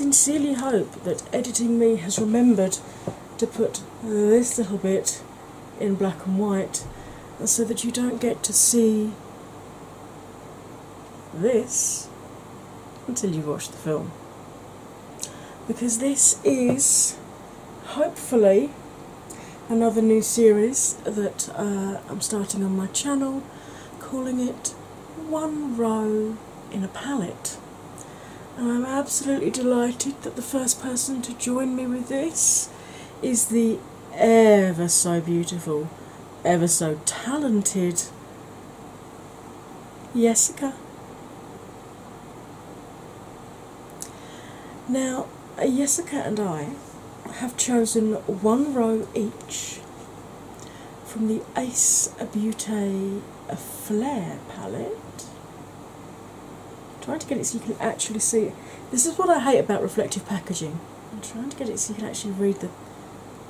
sincerely hope that Editing Me has remembered to put this little bit in black and white so that you don't get to see this until you watch the film. Because this is hopefully another new series that uh, I'm starting on my channel, calling it One Row in a Palette. And I'm absolutely delighted that the first person to join me with this is the ever so beautiful, ever so talented Jessica. Now, Jessica and I have chosen one row each from the Ace Beauté Flair palette. Trying to get it so you can actually see it. This is what I hate about reflective packaging. I'm trying to get it so you can actually read the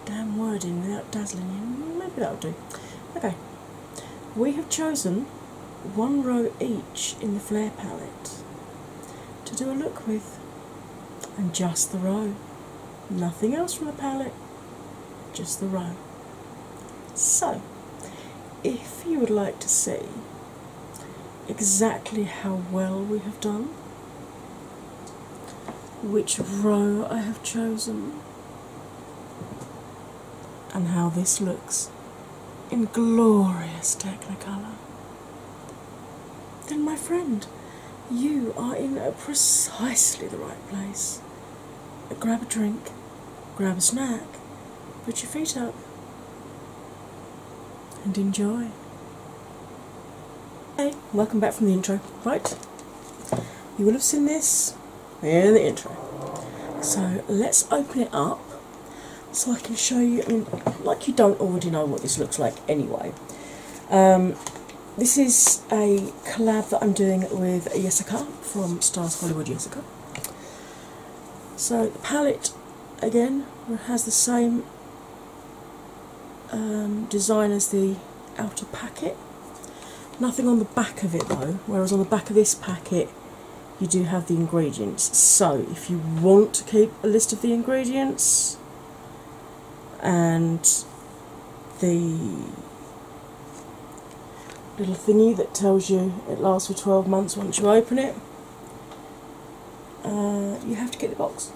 damn wording without dazzling you. Maybe that'll do. Okay. We have chosen one row each in the Flair palette to do a look with and just the row. Nothing else from the palette, just the row. So, if you would like to see exactly how well we have done, which row I have chosen, and how this looks in glorious Technicolor, then, my friend, you are in precisely the right place. Uh, grab a drink, grab a snack, put your feet up, and enjoy. Hey, welcome back from the intro. Right, you will have seen this in the intro. So let's open it up so I can show you. I mean, like you don't already know what this looks like anyway. Um, this is a collab that I'm doing with Jessica from Stars Hollywood Jessica. So the palette again has the same um, design as the outer packet. Nothing on the back of it though, whereas on the back of this packet you do have the ingredients. So if you want to keep a list of the ingredients and the little thingy that tells you it lasts for 12 months once you open it, uh, you have to get the box.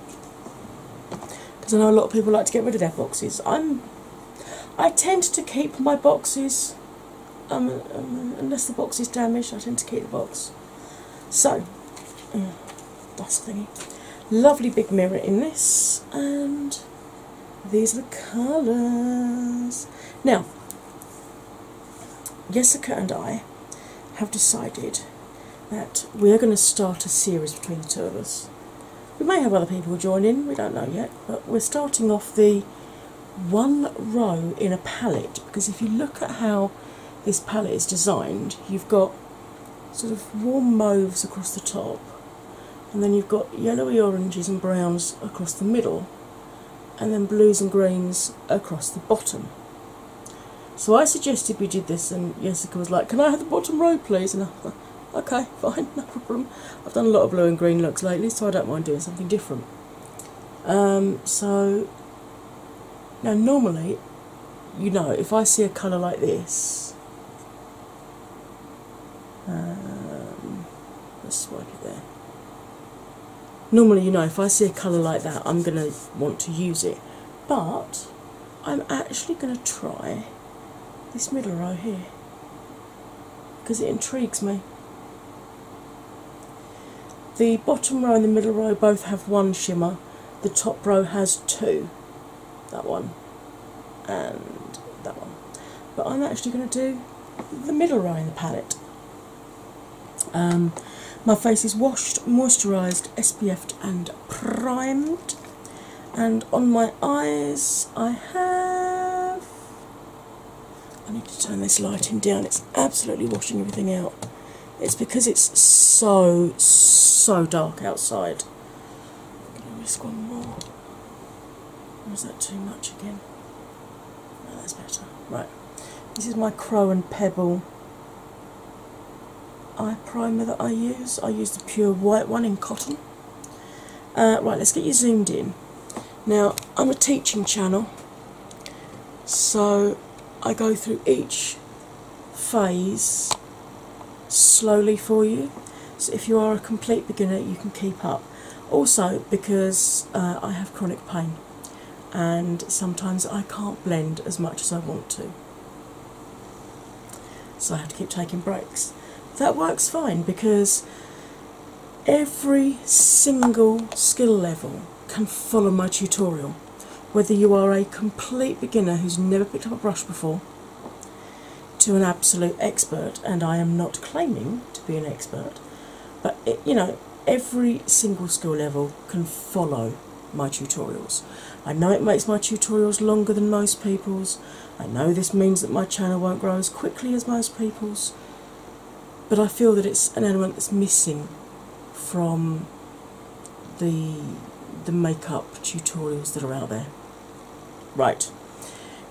Because I know a lot of people like to get rid of their boxes. I'm, I tend to keep my boxes, um, um, unless the box is damaged, I tend to keep the box. So, uh, dust thingy. Lovely big mirror in this, and these are the colours. Now, Jessica and I have decided that we are going to start a series between the two of us. We may have other people join in, we don't know yet, but we're starting off the one row in a palette because if you look at how this palette is designed, you've got sort of warm mauves across the top, and then you've got yellowy oranges and browns across the middle, and then blues and greens across the bottom. So I suggested we did this, and Jessica was like, Can I have the bottom row, please? And I was like, Okay, fine, no problem. I've done a lot of blue and green looks lately, so I don't mind doing something different. Um, so, now normally, you know, if I see a colour like this, um, let's swipe it there. Normally, you know, if I see a colour like that, I'm going to want to use it. But I'm actually going to try this middle row here because it intrigues me. The bottom row and the middle row both have one shimmer, the top row has two. That one and that one. But I'm actually going to do the middle row in the palette. Um, my face is washed, moisturised, SPF'd, and primed. And on my eyes, I have. I need to turn this lighting down, it's absolutely washing everything out. It's because it's so, so dark outside. I'm going to just one more. Or is that too much again? No, that's better. Right. This is my Crow and Pebble eye primer that I use. I use the pure white one in cotton. Uh, right, let's get you zoomed in. Now, I'm a teaching channel, so I go through each phase slowly for you. So, if you are a complete beginner, you can keep up. Also, because uh, I have chronic pain and sometimes I can't blend as much as I want to, so I have to keep taking breaks. That works fine because every single skill level can follow my tutorial. Whether you are a complete beginner who's never picked up a brush before, to an absolute expert, and I am not claiming to be an expert, but it, you know, every single skill level can follow my tutorials. I know it makes my tutorials longer than most people's. I know this means that my channel won't grow as quickly as most people's, but I feel that it's an element that's missing from the the makeup tutorials that are out there. Right.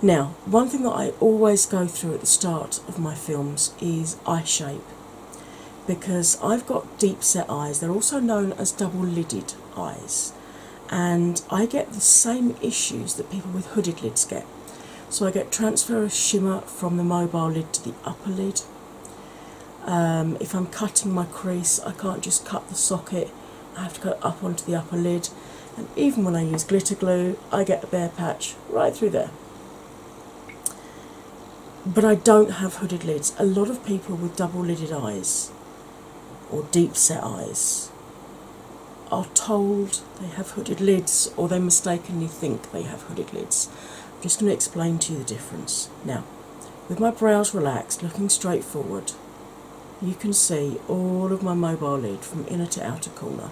Now, one thing that I always go through at the start of my films is eye shape because I've got deep set eyes. They're also known as double lidded eyes, and I get the same issues that people with hooded lids get. So I get transfer of shimmer from the mobile lid to the upper lid. Um, if I'm cutting my crease, I can't just cut the socket, I have to cut up onto the upper lid. And even when I use glitter glue, I get a bare patch right through there. But I don't have hooded lids. A lot of people with double lidded eyes or deep set eyes are told they have hooded lids or they mistakenly think they have hooded lids. I'm just going to explain to you the difference. Now, with my brows relaxed, looking straight forward, you can see all of my mobile lid from inner to outer corner.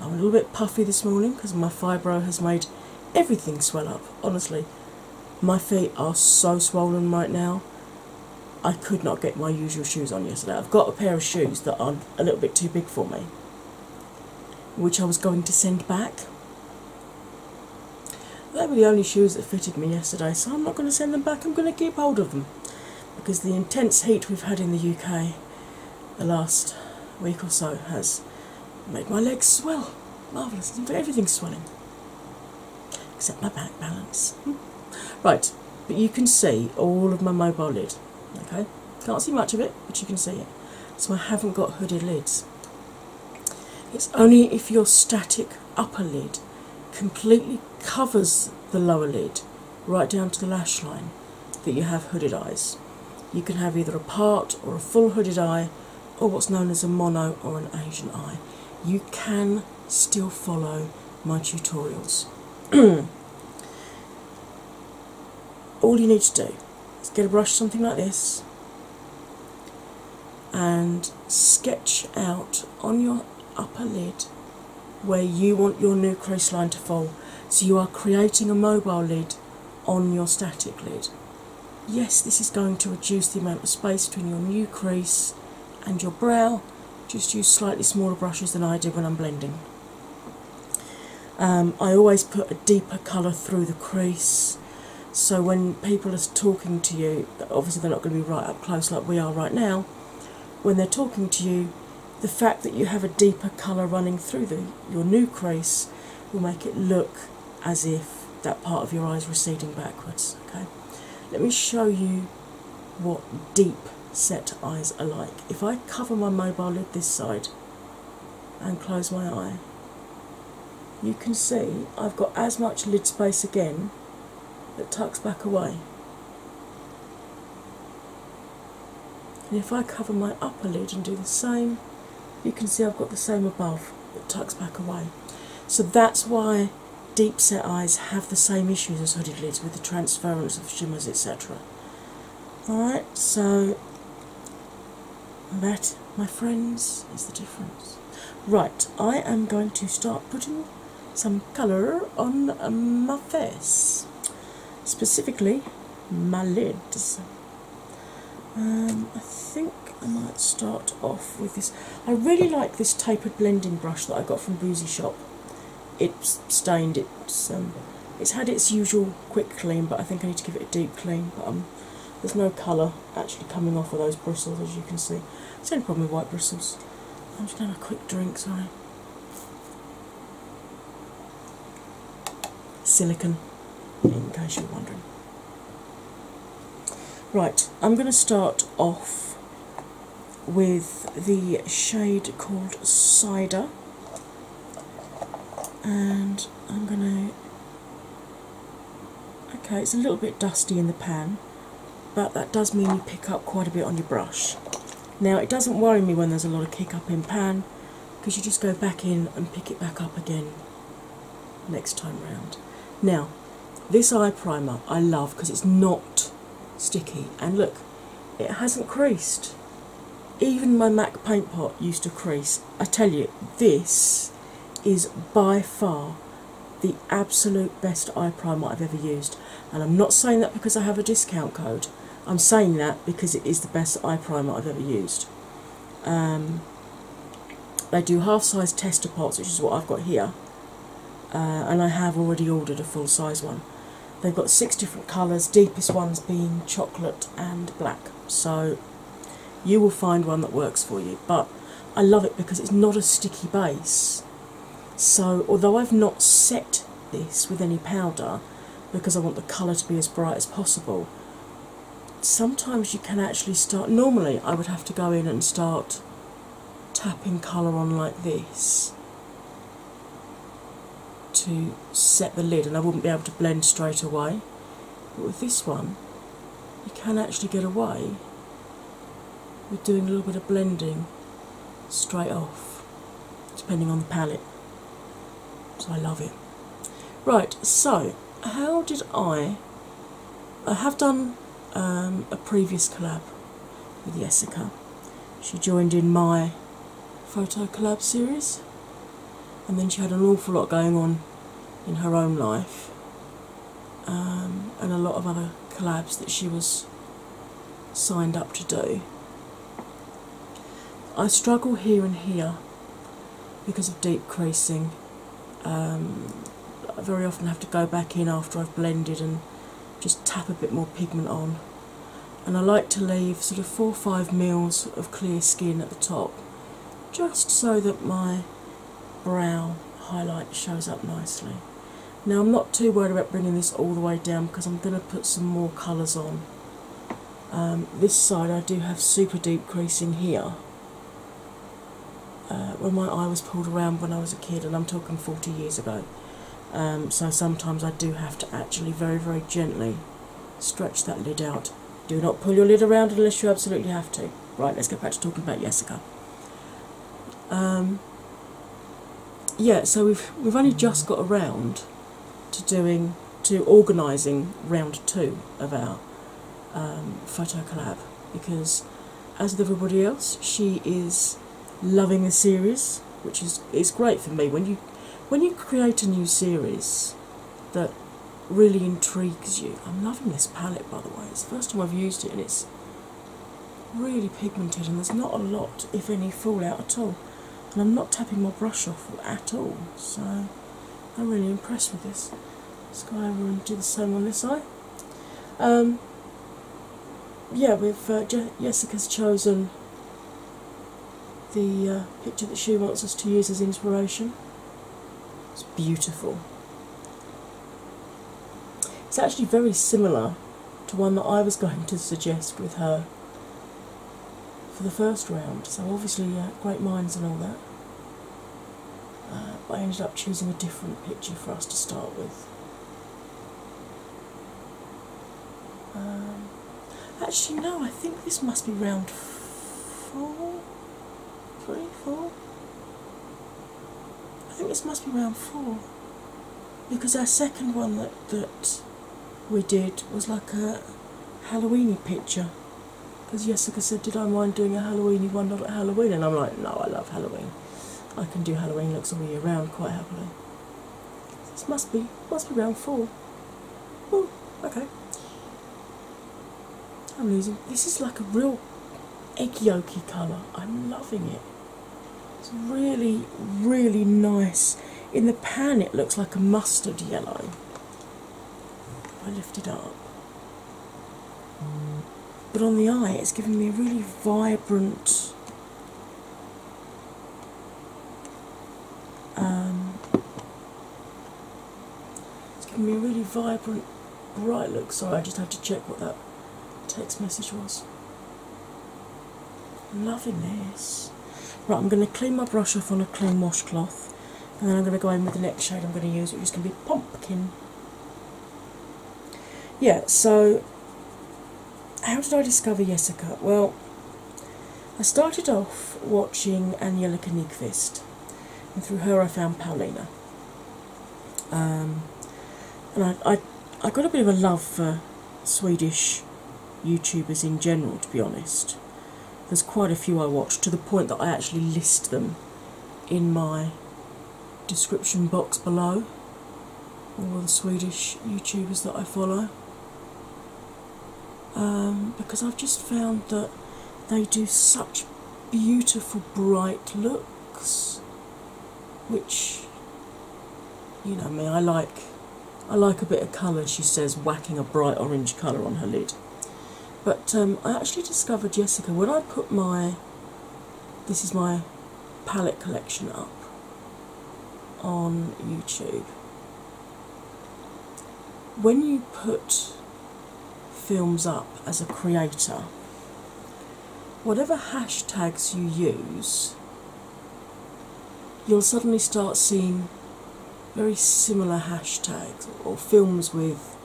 I'm a little bit puffy this morning because my fibro has made everything swell up. Honestly, my feet are so swollen right now. I could not get my usual shoes on yesterday. I've got a pair of shoes that are a little bit too big for me, which I was going to send back. They were the only shoes that fitted me yesterday, so I'm not going to send them back. I'm going to keep hold of them because the intense heat we've had in the UK the last week or so has made my legs swell. Marvellous. Everything's swelling. Except my back balance. Hmm. Right, but you can see all of my mobile lid. Okay? Can't see much of it, but you can see it. So I haven't got hooded lids. It's only if your static upper lid completely covers the lower lid right down to the lash line that you have hooded eyes. You can have either a part or a full hooded eye or what's known as a mono or an Asian eye. You can still follow my tutorials. All you need to do is get a brush, something like this, and sketch out on your upper lid where you want your new crease line to fall. So you are creating a mobile lid on your static lid. Yes, this is going to reduce the amount of space between your new crease and your brow. Just use slightly smaller brushes than I do when I'm blending. Um, I always put a deeper colour through the crease so when people are talking to you, obviously they're not going to be right up close like we are right now. When they're talking to you, the fact that you have a deeper colour running through the, your new crease will make it look as if that part of your eye is receding backwards. Okay, let me show you what deep set eyes alike. If I cover my mobile lid this side and close my eye, you can see I've got as much lid space again that tucks back away. And if I cover my upper lid and do the same, you can see I've got the same above that tucks back away. So that's why deep set eyes have the same issues as hooded lids with the transference of shimmers, etc. Alright, so that, my friends, is the difference. Right, I am going to start putting some colour on my face, specifically my lids. Um, I think I might start off with this. I really like this tapered blending brush that I got from Boozy Shop. it's stained. It's um, it's had its usual quick clean, but I think I need to give it a deep clean. But um, there's no colour actually coming off of those bristles, as you can see. It's the only problem with white bristles. I'm just going to have a quick drink. Sorry. Silicon, in case you're wondering. Right, I'm going to start off with the shade called Cider, and I'm going to. Okay, it's a little bit dusty in the pan, but that does mean you pick up quite a bit on your brush. Now, it doesn't worry me when there's a lot of kick up in pan because you just go back in and pick it back up again next time round. Now, this eye primer I love because it's not sticky. And look, it hasn't creased. Even my MAC paint pot used to crease. I tell you, this is by far the absolute best eye primer I've ever used. And I'm not saying that because I have a discount code. I'm saying that because it is the best eye primer I've ever used. Um, they do half size tester pots, which is what I've got here. Uh, and I have already ordered a full size one. They've got six different colours, deepest ones being chocolate and black. So you will find one that works for you. But I love it because it's not a sticky base. So although I've not set this with any powder because I want the colour to be as bright as possible, sometimes you can actually start. Normally, I would have to go in and start tapping colour on like this to set the lid, and I wouldn't be able to blend straight away. But with this one, you can actually get away with doing a little bit of blending straight off, depending on the palette. So I love it. Right, so how did I? I have done um, a previous collab with Jessica. She joined in my photo collab series, and then she had an awful lot going on in her own life, um, and a lot of other collabs that she was signed up to do. I struggle here and here because of deep creasing. Um, I very often have to go back in after I've blended and just tap a bit more pigment on. And I like to leave sort of four or five mils of clear skin at the top, just so that my brow highlight shows up nicely. Now I'm not too worried about bringing this all the way down because I'm going to put some more colours on. Um, this side I do have super deep creasing here. Uh, when my eye was pulled around when I was a kid, and I'm talking 40 years ago. Um, so sometimes I do have to actually very, very gently stretch that lid out. Do not pull your lid around unless you absolutely have to. Right, let's get back to talking about Jessica. Um, yeah, so we've we've only just got around to doing to organising round two of our um, photo collab because, as with everybody else, she is loving the series, which is is great for me when you when you create a new series that really intrigues you. I'm loving this palette by the way. It's the first time I've used it and it's really pigmented and there's not a lot, if any, fallout at all. And I'm not tapping my brush off at all, so I'm really impressed with this. Let's go over and do the same on this eye. Um, yeah, we've uh, Je Jessica's chosen the uh, picture that she wants us to use as inspiration. It's beautiful. It's actually very similar to one that I was going to suggest with her for the first round, so obviously, uh, great minds and all that. Uh, but I ended up choosing a different picture for us to start with. Um, actually, no, I think this must be round four, three, four. I think this must be round four because our second one that that we did was like a Halloweeny picture. Because Jessica said, "Did I mind doing a Halloweeny one not at Halloween?" And I'm like, "No, I love Halloween. I can do Halloween looks all year round quite happily." This must be must be round four. Oh, okay. I'm losing. This is like a real egg yolky colour. I'm loving it. It's really, really nice. In the pan, it looks like a mustard yellow. I lift it up. But on the eye, it's giving me a really vibrant. Um, it's giving me a really vibrant, bright look. Sorry, I just had to check what that text message was. I'm loving this. Right, I'm going to clean my brush off on a clean washcloth, and then I'm going to go in with the next shade I'm going to use, which is going to be pumpkin. Yeah, so how did I discover Jessica? Well, I started off watching Angelica Nyqvist, and through her I found Paulina. Um, and I, I, I got a bit of a love for Swedish YouTubers in general, to be honest. There's quite a few I watch to the point that I actually list them in my description box below. All the Swedish YouTubers that I follow. Um, because I've just found that they do such beautiful, bright looks, which, you know me, I like. I like a bit of colour, she says, whacking a bright orange colour on her lid. But um, I actually discovered Jessica when I put my this is my palette collection up on YouTube. When you put films up as a creator, whatever hashtags you use, you'll suddenly start seeing very similar hashtags or films with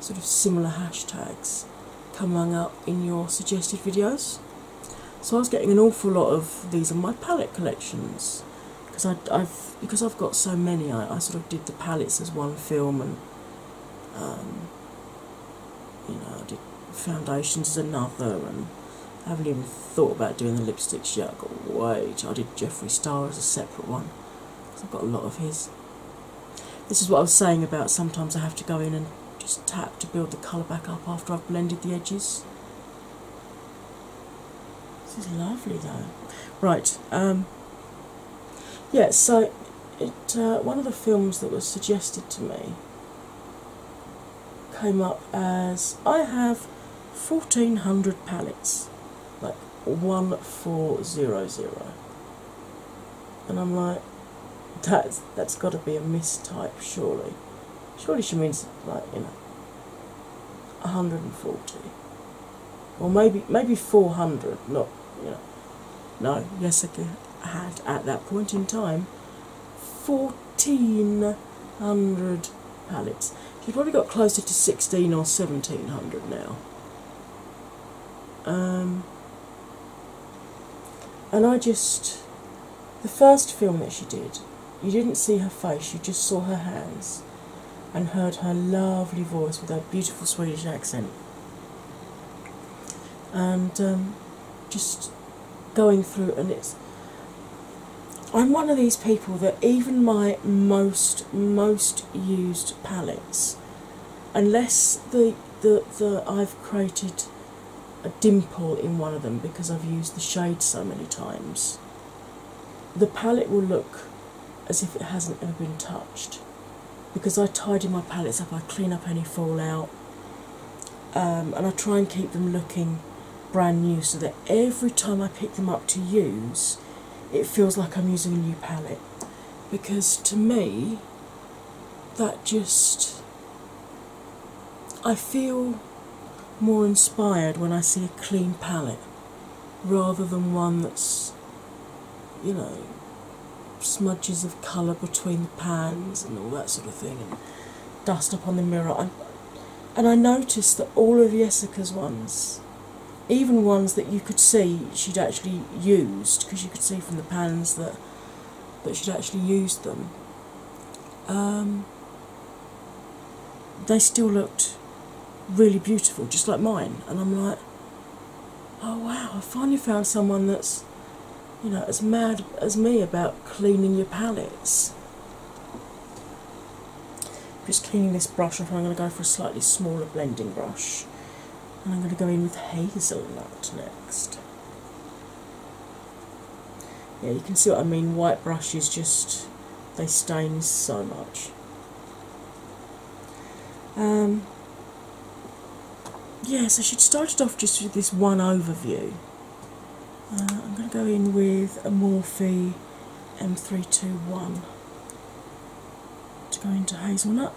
sort of similar hashtags coming up in your suggested videos. So I was getting an awful lot of these in my palette collections because I, I've because I've got so many. I, I sort of did the palettes as one film, and um, you know I did foundations as another, and I haven't even thought about doing the lipsticks yet. I've got wait. I did Jeffree Star as a separate one because I've got a lot of his. This is what I was saying about sometimes I have to go in and just tap to build the colour back up after I've blended the edges. This is lovely though. Right, um, yeah, so it uh, one of the films that was suggested to me came up as I have 1400 palettes, like 1400. And I'm like, that's, that's got to be a mistype, surely. Surely she means like, you know, 140. Or maybe maybe 400, not, you know. No, Jessica had at that point in time 1400 pallets. She's probably got closer to 16 or 1700 now. Um, and I just, the first film that she did, you didn't see her face, you just saw her hands and heard her lovely voice with her beautiful Swedish accent. And um, just going through, and it's. I'm one of these people that even my most most used palettes, unless the the, the I've created a dimple in one of them because I've used the shade so many times, the palette will look as if it hasn't ever been touched because I tidy my palettes up, I clean up any fallout, um, and I try and keep them looking brand new so that every time I pick them up to use, it feels like I'm using a new palette. Because to me, that just. I feel more inspired when I see a clean palette rather than one that's, you know, smudges of colour between the pans and all that sort of thing, and dust up on the mirror. I, and I noticed that all of Jessica's ones, even ones that you could see she'd actually used, because you could see from the pans that that she'd actually used them, um, they still looked really beautiful, just like mine. And I'm like, oh wow, I finally found someone that's you know, as mad as me about cleaning your palettes. Just cleaning this brush off, I'm going to go for a slightly smaller blending brush. And I'm going to go in with hazelnut next. Yeah, you can see what I mean. White brushes just they stain so much. Um, yeah, so she started off just with this one overview. Uh, I'm going to go in with a Morphe M321 to go into hazelnut.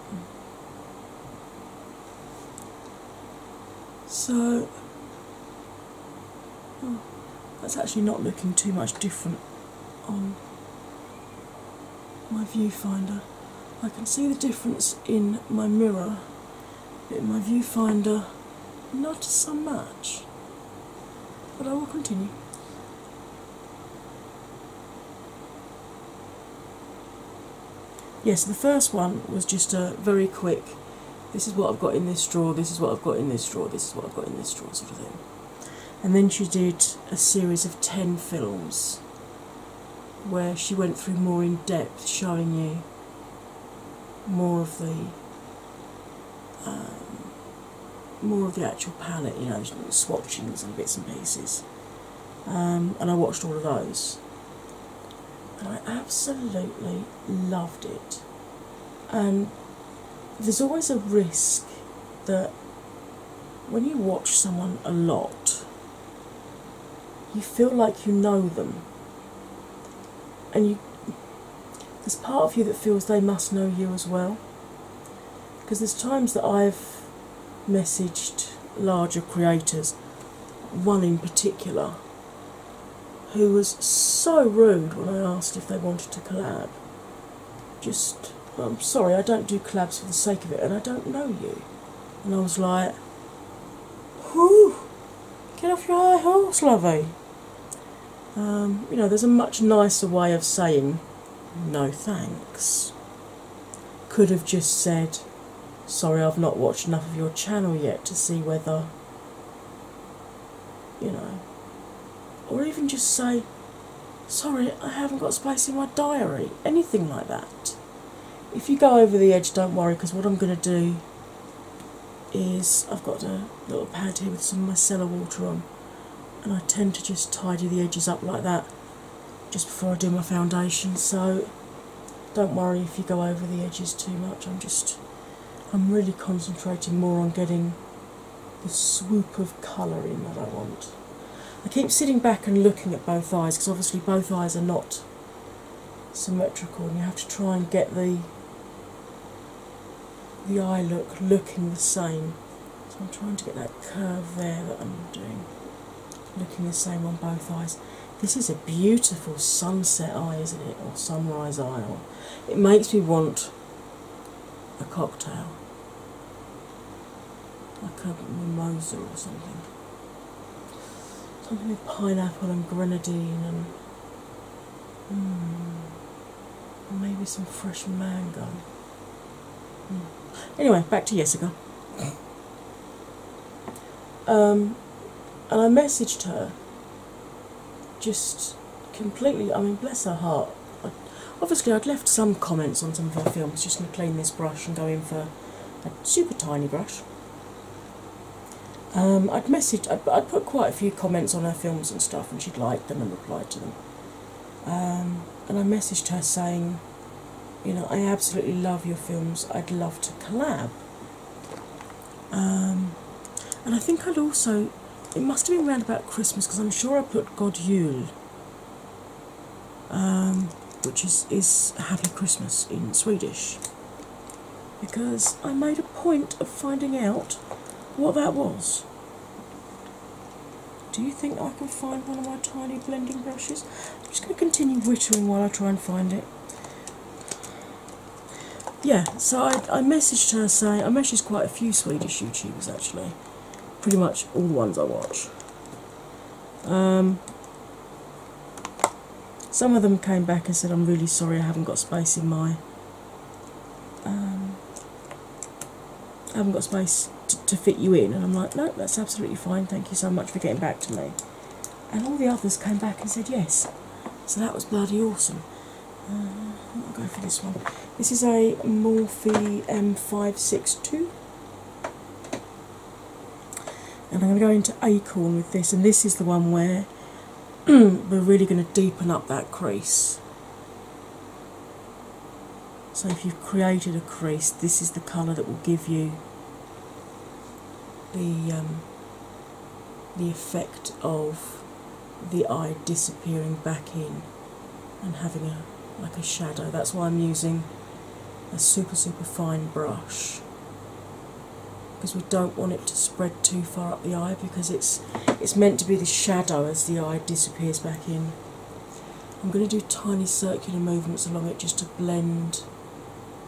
So oh, that's actually not looking too much different on my viewfinder. I can see the difference in my mirror, but in my viewfinder, not so much. But I will continue. Yes, the first one was just a very quick this is what I've got in this drawer, this is what I've got in this drawer, this is what I've got in this drawer, sort of thing. And then she did a series of 10 films where she went through more in depth, showing you more of the um, more of the actual palette, you know, swatchings and bits and pieces. Um, and I watched all of those, and I absolutely loved it. And there's always a risk that when you watch someone a lot, you feel like you know them, and you there's part of you that feels they must know you as well. Because there's times that I've messaged larger creators, one in particular, who was so rude when I asked if they wanted to collab. Just I'm sorry, I don't do collabs for the sake of it, and I don't know you. And I was like, whew, get off your high horse, lovey. Um, you know, there's a much nicer way of saying no thanks. Could have just said, sorry, I've not watched enough of your channel yet to see whether, you know, or even just say, sorry, I haven't got space in my diary, anything like that if you go over the edge, don't worry because what I'm going to do is I've got a little pad here with some micellar water on, and I tend to just tidy the edges up like that just before I do my foundation. So don't worry if you go over the edges too much. I'm just I'm really concentrating more on getting the swoop of colour in that I want. I keep sitting back and looking at both eyes because obviously both eyes are not symmetrical and you have to try and get the the eye look looking the same. So I'm trying to get that curve there that I'm doing looking the same on both eyes. This is a beautiful sunset eye, isn't it? Or sunrise eye. Or it makes me want a cocktail. Like a mimosa or something. Something with pineapple and grenadine and mm, maybe some fresh mango. Mm. Anyway, back to Jessica. Um, and I messaged her just completely, I mean, bless her heart. I, obviously, I'd left some comments on some of her films, just going to clean this brush and go in for a super tiny brush. Um, I'd messaged, I'd, I'd, put quite a few comments on her films and stuff, and she'd liked them and replied to them. Um, and I messaged her saying, you know, I absolutely love your films. I'd love to collab. Um, and I think I'd also, it must have been around about Christmas because I'm sure I put God Jul, um, which is, is Happy Christmas in Swedish, because I made a point of finding out what that was. Do you think I can find one of my tiny blending brushes? I'm just going to continue whittling while I try and find it yeah, so I, I messaged her saying, I messaged quite a few Swedish YouTubers actually, pretty much all the ones I watch. Um, some of them came back and said, I'm really sorry I haven't got space in my. I haven't got space to, to fit you in. And I'm like, no, that's absolutely fine. Thank you so much for getting back to me. And all the others came back and said yes. So that was bloody awesome. Uh, I'll go for this one. This is a Morphe M562. And I'm going to go into Acorn with this, and this is the one where we're really going to deepen up that crease. So if you've created a crease, this is the colour that will give you the um, the effect of the eye disappearing back in and having a like a shadow. That's why I'm using a super super fine brush because we don't want it to spread too far up the eye because it's it's meant to be the shadow as the eye disappears back in. I'm going to do tiny circular movements along it just to blend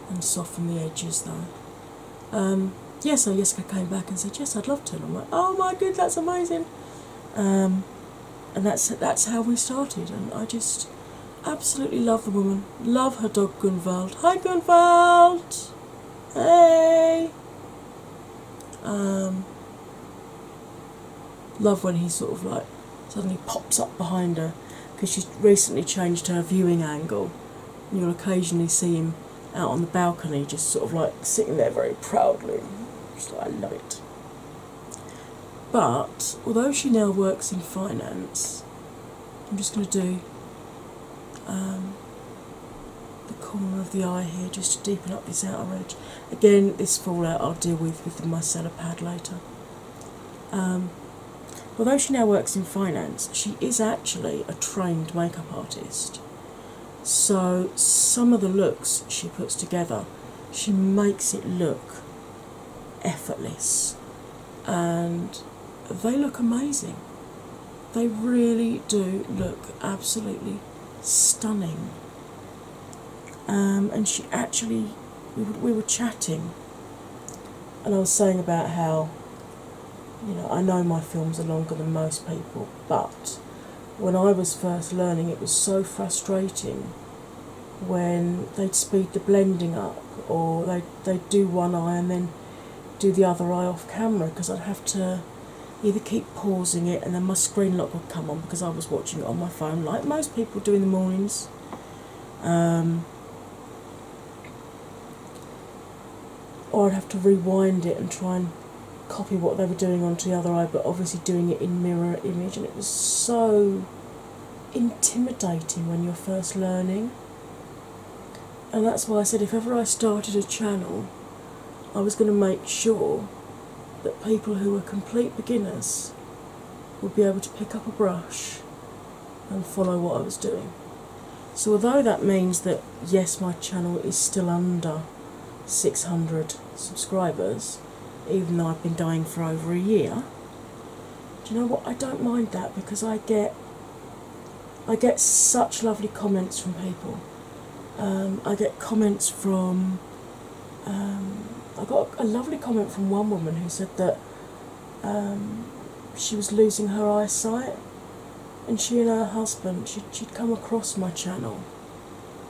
and soften the edges though. Um, yeah, so Jessica came back and said, Yes, I'd love to. And I'm like, Oh my god, that's amazing. Um, and that's that's how we started. And I just absolutely love the woman. Love her dog Gunvald. Hi Gunvald! Hey! Um, love when he sort of like suddenly pops up behind her because she's recently changed her viewing angle. You'll occasionally see him out on the balcony, just sort of like sitting there very proudly. I love it. But although she now works in finance, I'm just going to do um, the corner of the eye here just to deepen up this outer edge. Again, this fallout I'll deal with with the micellar pad later. Um, although she now works in finance, she is actually a trained makeup artist. So some of the looks she puts together, she makes it look effortless and they look amazing. They really do look absolutely stunning. Um, and she actually, we were, we were chatting, and I was saying about how, you know, I know my films are longer than most people, but when I was first learning, it was so frustrating when they'd speed the blending up, or they'd, they'd do one eye and then do the other eye off camera because I'd have to either keep pausing it and then my screen lock would come on because I was watching it on my phone, like most people do in the mornings. Um, or I'd have to rewind it and try and copy what they were doing onto the other eye, but obviously doing it in mirror image, and it was so intimidating when you're first learning. And that's why I said if ever I started a channel, I was going to make sure that people who were complete beginners would be able to pick up a brush and follow what I was doing. So, although that means that yes, my channel is still under 600 subscribers, even though I've been dying for over a year, do you know what? I don't mind that because I get I get such lovely comments from people. Um, I get comments from um, I got a lovely comment from one woman who said that um, she was losing her eyesight, and she and her husband she'd, she'd come across my channel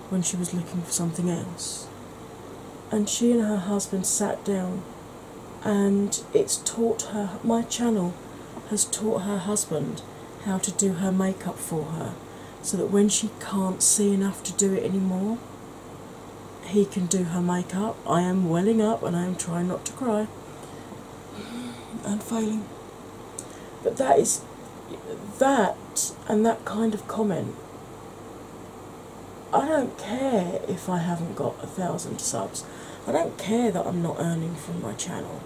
when she was looking for something else, and she and her husband sat down, and it's taught her my channel has taught her husband how to do her makeup for her so that when she can't see enough to do it anymore, he can do her makeup. I am welling up and I am trying not to cry and failing. But that is that and that kind of comment. I don't care if I haven't got a thousand subs. I don't care that I'm not earning from my channel.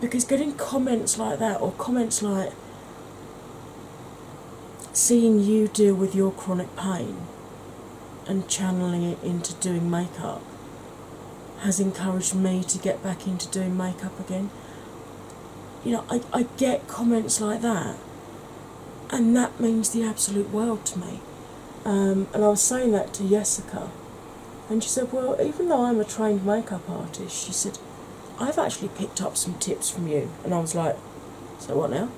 Because getting comments like that, or comments like seeing you deal with your chronic pain and channeling it into doing makeup has encouraged me to get back into doing makeup again. You know, I, I get comments like that, and that means the absolute world to me. Um, and I was saying that to Jessica, and she said, Well, even though I'm a trained makeup artist, she said, I've actually picked up some tips from you. And I was like, So what now?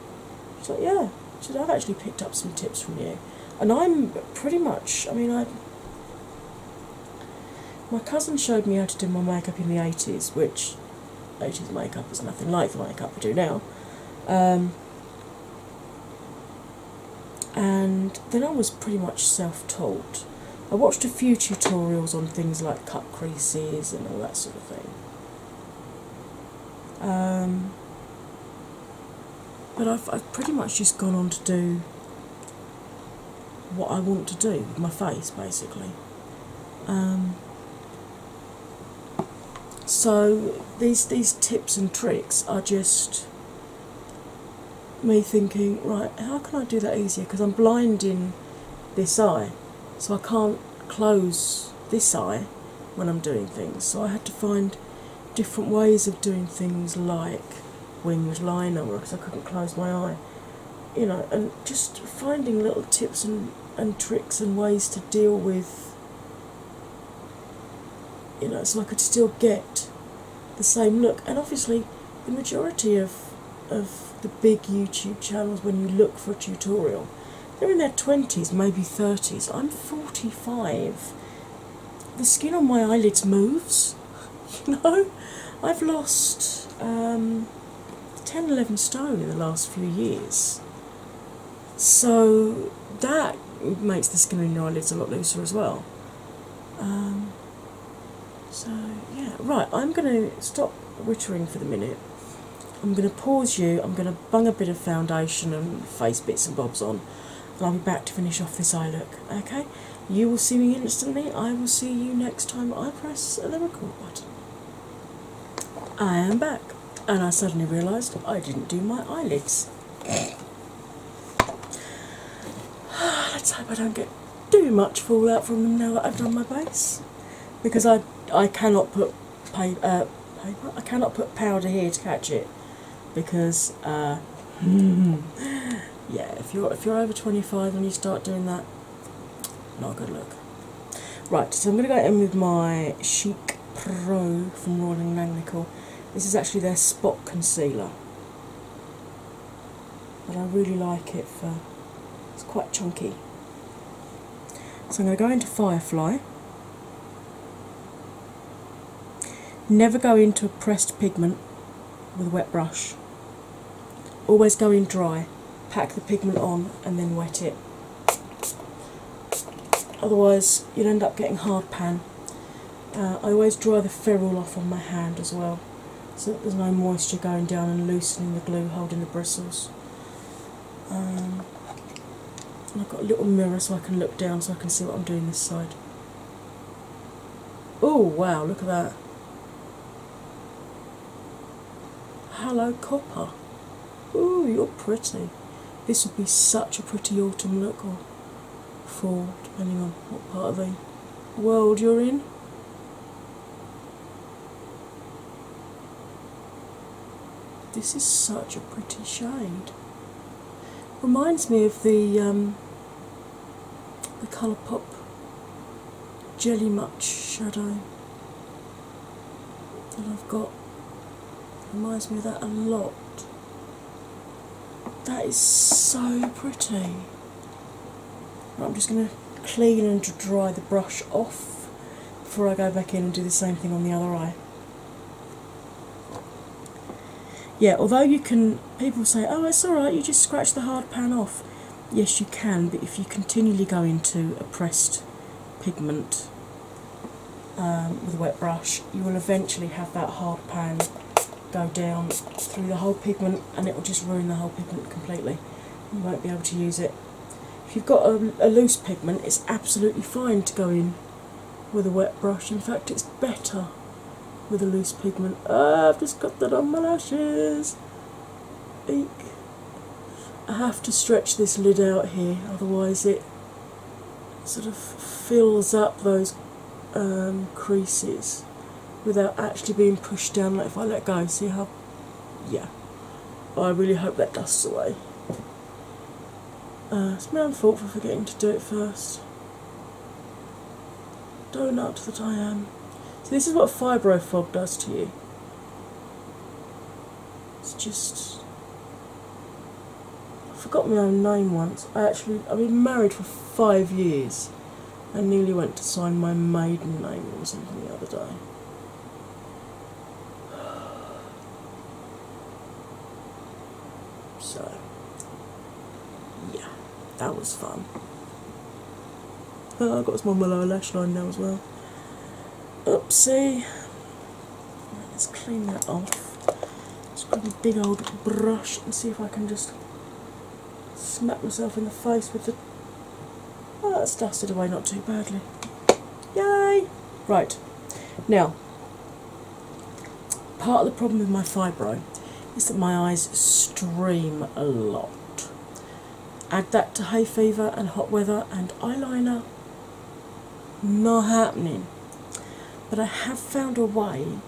She's like, Yeah. She said, I've actually picked up some tips from you. And I'm pretty much, I mean, I my cousin showed me how to do my makeup in the 80s, which 80s makeup is nothing like the makeup we do now. Um, and then I was pretty much self taught. I watched a few tutorials on things like cut creases and all that sort of thing. Um, but I've, I've pretty much just gone on to do what I want to do with my face, basically Um, so these these tips and tricks are just me thinking, right, how can I do that easier? Because I'm blind in this eye, so I can't close this eye when I'm doing things. So I had to find different ways of doing things like winged liner because I couldn't close my eye. You know, and just finding little tips and, and tricks and ways to deal with, you know, so I could still get the same look. And obviously, the majority of, of the big YouTube channels, when you look for a tutorial, they're in their 20s, maybe 30s. I'm 45. The skin on my eyelids moves, you know. I've lost um, 10 11 stone in the last few years. So that makes the skin on your eyelids a lot looser as well. Um, so, yeah, right, I'm going to stop wittering for the minute. I'm going to pause you, I'm going to bung a bit of foundation and face bits and bobs on, and I'll be back to finish off this eye look. Okay? You will see me instantly, I will see you next time I press the record button. I am back, and I suddenly realised I didn't do my eyelids. Let's hope I don't get too much fallout from them now that I've done my base, because I I cannot put paper, uh, paper I cannot put powder here to catch it, because uh, yeah, if you're if you're over twenty five and you start doing that, not a good look. Right, so I'm going to go in with my Chic Pro from Royal and this is actually their spot concealer. But I really like it for it's quite chunky. So I'm going to go into Firefly. Never go into a pressed pigment with a wet brush. Always go in dry. Pack the pigment on and then wet it. Otherwise, you'll end up getting hard pan. Uh, I always dry the ferrule off on my hand as well so that there's no moisture going down and loosening the glue holding the bristles. Um, and I've got a little mirror so I can look down so I can see what I'm doing this side. Oh wow, look at that. Hello copper. Ooh, you're pretty. This would be such a pretty autumn look or fall, depending on what part of the world you're in. This is such a pretty shade. Reminds me of the um, the Colourpop Jelly Much shadow that I've got. Reminds me of that a lot. That is so pretty. I'm just going to clean and dry the brush off before I go back in and do the same thing on the other eye. yeah, although you can, people say, oh, it's alright, you just scratch the hard pan off. Yes, you can, but if you continually go into a pressed pigment um, with a wet brush, you will eventually have that hard pan go down through the whole pigment and it will just ruin the whole pigment completely. You won't be able to use it. If you've got a, a loose pigment, it's absolutely fine to go in with a wet brush. In fact, it's better with a loose pigment. Ah, I've just got that on my lashes. Eek. I have to stretch this lid out here, otherwise it sort of fills up those um, creases without actually being pushed down. Like if I let go, see how? Yeah. I really hope that dusts away. Uh, it's my own fault for forgetting to do it first. Donut that I am. So this is what fibro fog does to you. It's just I forgot my own name once. I actually I've been married for five years. I nearly went to sign my maiden name or something the other day. So yeah, that was fun. Oh, I've got some on my lower lash line now as well. Oopsie. Let's clean that off. Let's grab a big old brush and see if I can just smack myself in the face with the. Oh, that's dusted away not too badly. Yay! Right, now, part of the problem with my fibro is that my eyes stream a lot. Add that to hay fever and hot weather and eyeliner, not happening. But I have found a way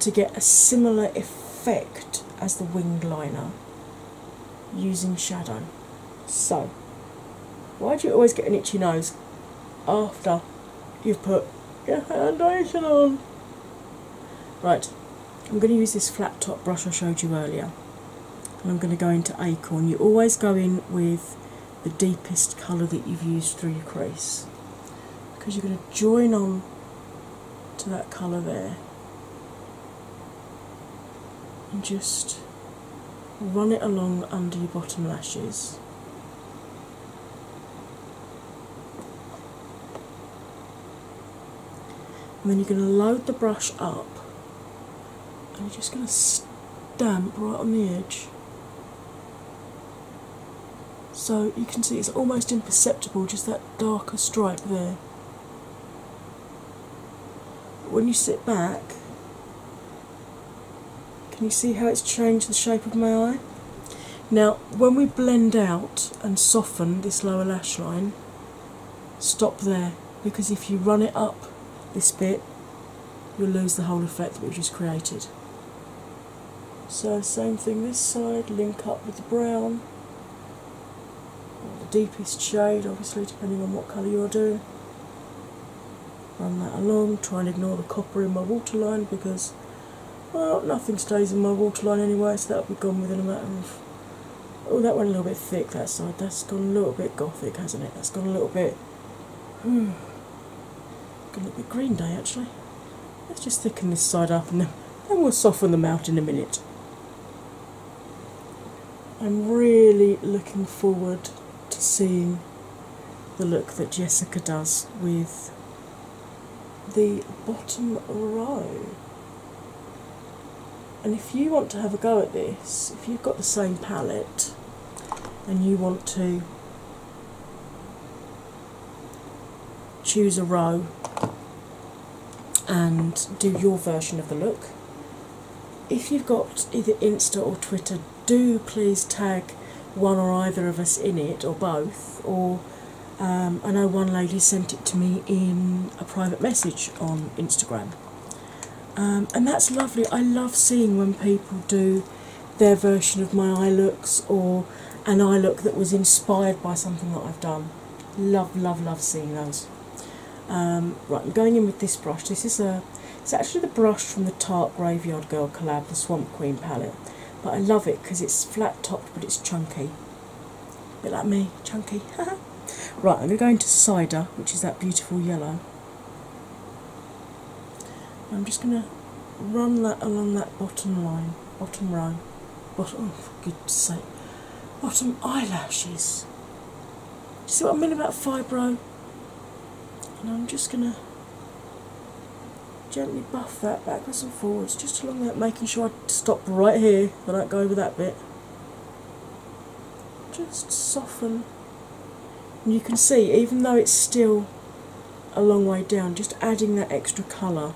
to get a similar effect as the winged liner using shadow. So, why do you always get an itchy nose after you've put your foundation on? Right, I'm going to use this flat top brush I showed you earlier and I'm going to go into Acorn. You always go in with the deepest colour that you've used through your crease because you're going to join on to that colour there and just run it along under your bottom lashes. And then you're going to load the brush up and you're just going to stamp right on the edge. So you can see it's almost imperceptible, just that darker stripe there. When you sit back, can you see how it's changed the shape of my eye? Now, when we blend out and soften this lower lash line, stop there because if you run it up this bit, you'll lose the whole effect that we've just created. So, same thing this side, link up with the brown deepest shade, obviously, depending on what colour you're doing. Run that along, try and ignore the copper in my waterline because, well, nothing stays in my waterline anyway, so that'll be gone within a matter of. Oh, that went a little bit thick that side. That's gone a little bit gothic, hasn't it? That's gone a little bit. Hmm. Gone a little bit Green Day actually. Let's just thicken this side up and then, then we'll soften them out in a minute. I'm really looking forward to seeing the look that Jessica does with the bottom row. And if you want to have a go at this, if you've got the same palette and you want to choose a row and do your version of the look, if you've got either Insta or Twitter, do please tag one or either of us in it, or both, or um, I know one lady sent it to me in a private message on Instagram. Um, and that's lovely. I love seeing when people do their version of my eye looks or an eye look that was inspired by something that I've done. Love, love, love seeing those. Um, right, I'm going in with this brush. This is a, it's actually the brush from the Tarte Graveyard Girl collab, the Swamp Queen palette but I love it because it's flat topped but it's chunky. A bit like me, chunky. right, I'm going to go into cider, which is that beautiful yellow. I'm just going to run that along that bottom line, bottom row, bottom, oh, for goodness sake, bottom eyelashes. See what I mean about fibro? And I'm just going to gently buff that backwards and forwards, just along that, making sure I stop right here, I don't go over that bit. Just soften. And you can see, even though it's still a long way down, just adding that extra colour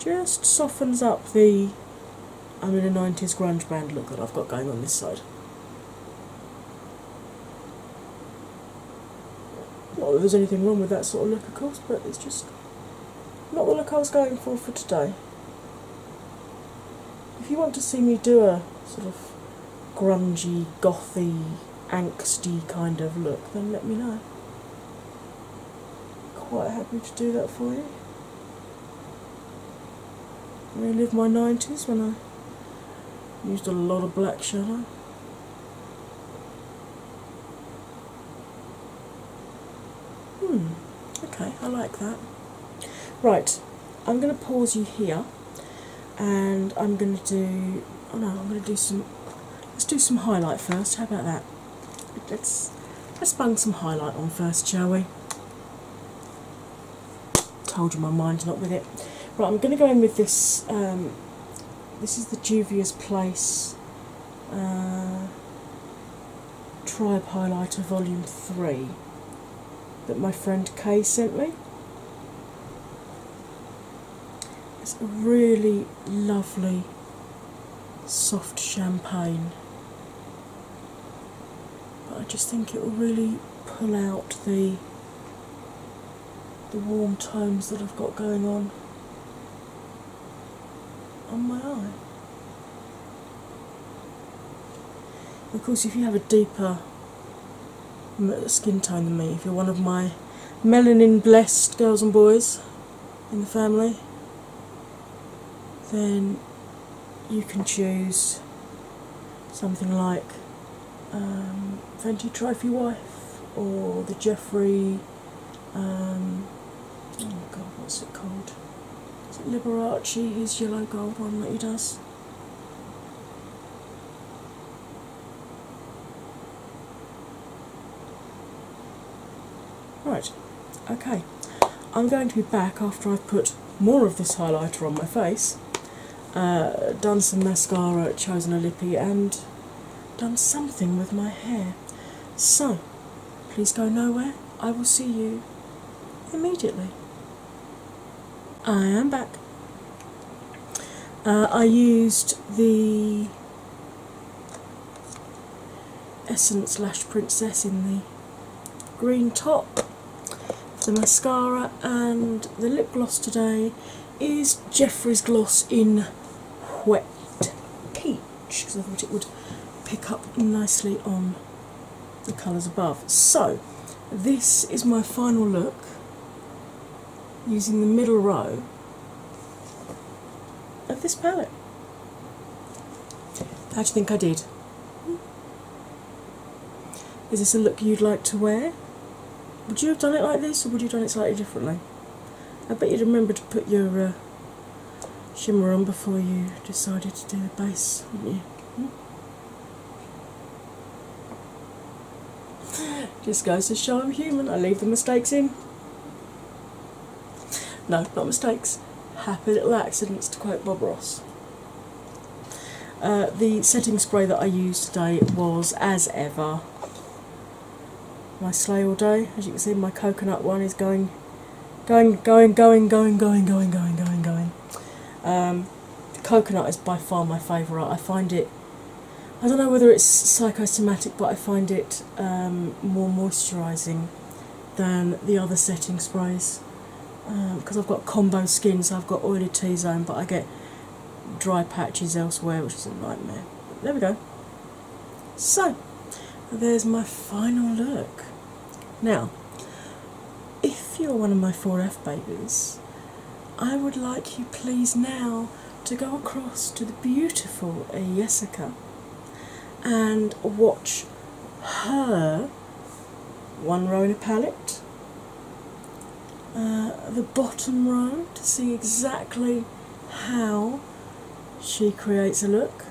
just softens up the I'm in a 90s grunge band look that I've got going on this side. Not that there's anything wrong with that sort of look, of course, but it's just not the look I was going for for today. If you want to see me do a sort of grungy, gothy, angsty kind of look, then let me know. Quite happy to do that for you. Relive my 90s when I used a lot of black shadow. Hmm, okay, I like that. Right, I'm going to pause you here and I'm going to do. Oh no, I'm going to do some. Let's do some highlight first. How about that? Let's let's bang some highlight on first, shall we? Told you my mind's not with it. Right, I'm going to go in with this. Um, this is the Juvia's Place uh, Tribe Highlighter Volume 3 that my friend Kay sent me. It's a really lovely, soft champagne. But I just think it will really pull out the the warm tones that I've got going on on my eye. Of course, if you have a deeper skin tone than me, if you're one of my melanin blessed girls and boys in the family, then you can choose something like um, Fenty Trophy Wife or the Jeffree. Um, oh god, what's it called? Is it Liberace, his yellow gold one that he does? Right, okay. I'm going to be back after I've put more of this highlighter on my face, uh, done some mascara, chosen a lippy, and done something with my hair. So, please go nowhere. I will see you immediately. I am back. Uh, I used the Essence Lash Princess in the green top the mascara and the lip gloss today is Jeffrey's Gloss in Wet Peach because I thought it would pick up nicely on the colours above. So, this is my final look using the middle row of this palette. How do you think I did? Is this a look you'd like to wear? Would you have done it like this or would you have done it slightly differently? I bet you'd remember to put your uh, shimmer on before you decided to do the base, wouldn't you? Hmm? Just goes to show I'm human, I leave the mistakes in. No, not mistakes. Happy little accidents, to quote Bob Ross. Uh, the setting spray that I used today was, as ever, my Slay All Day. As you can see, my coconut one is going, going, going, going, going, going, going, going, going, going. Um, coconut is by far my favourite. I find it. I don't know whether it's psychosomatic, but I find it um, more moisturising than the other setting sprays because um, I've got combo skin, so I've got oily T zone, but I get dry patches elsewhere, which is a nightmare. There we go. So, there's my final look. Now, if you're one of my 4F babies, I would like you please now to go across to the beautiful Jessica and watch her one row in a palette, uh, the bottom row to see exactly how she creates a look.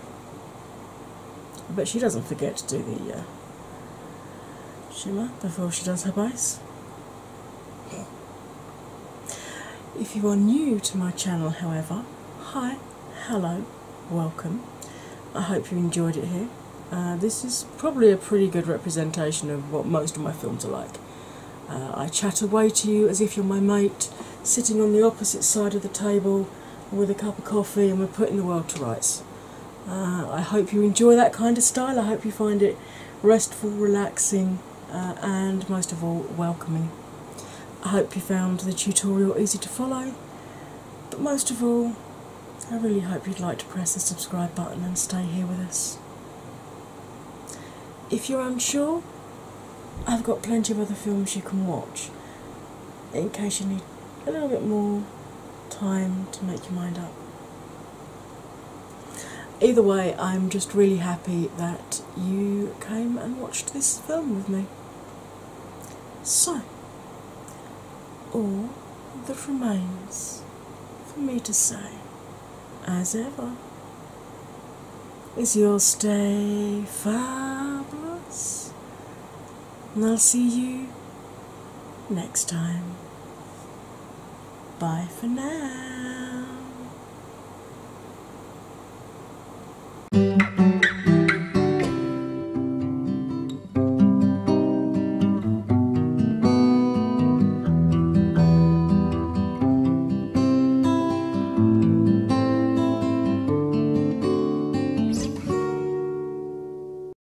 But she doesn't forget to do the uh, shimmer before she does her base. If you are new to my channel, however, hi, hello, welcome. I hope you enjoyed it here. Uh, this is probably a pretty good representation of what most of my films are like. Uh, I chat away to you as if you're my mate, sitting on the opposite side of the table with a cup of coffee, and we're putting the world to rights. Uh, I hope you enjoy that kind of style. I hope you find it restful, relaxing, uh, and most of all, welcoming. I hope you found the tutorial easy to follow, but most of all, I really hope you'd like to press the subscribe button and stay here with us. If you're unsure, I've got plenty of other films you can watch in case you need a little bit more time to make your mind up. Either way, I'm just really happy that you came and watched this film with me. So, all that remains for me to say, as ever, is you'll stay fabulous, and I'll see you next time. Bye for now.